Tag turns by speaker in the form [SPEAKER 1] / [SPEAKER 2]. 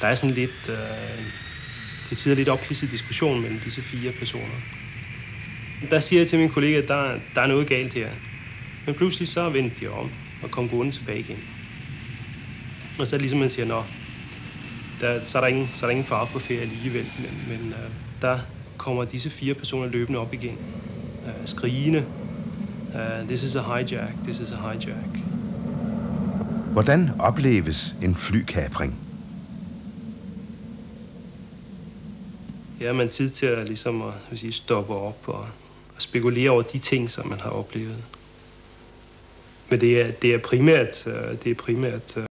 [SPEAKER 1] der er sådan lidt, øh, til tider lidt ophidset diskussion mellem disse fire personer. Der siger jeg til min kollega, at der, der er noget galt her. Men pludselig så vendte de om og kom gående tilbage igen. Og så er det ligesom man siger, nå, der, så, er der ingen, så er der ingen far på ferie alligevel, men, men øh, der kommer disse fire personer løbende op igen, øh, skrigende, uh, this is a hijack, this is a hijack.
[SPEAKER 2] Hvordan opleves en flykapring?
[SPEAKER 1] Ja, man tid til at, ligesom at vil sige, stoppe op og, og spekulere over de ting, som man har oplevet. Men det er, det er primært, øh, det er primært øh,